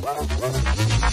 Bueno, bueno.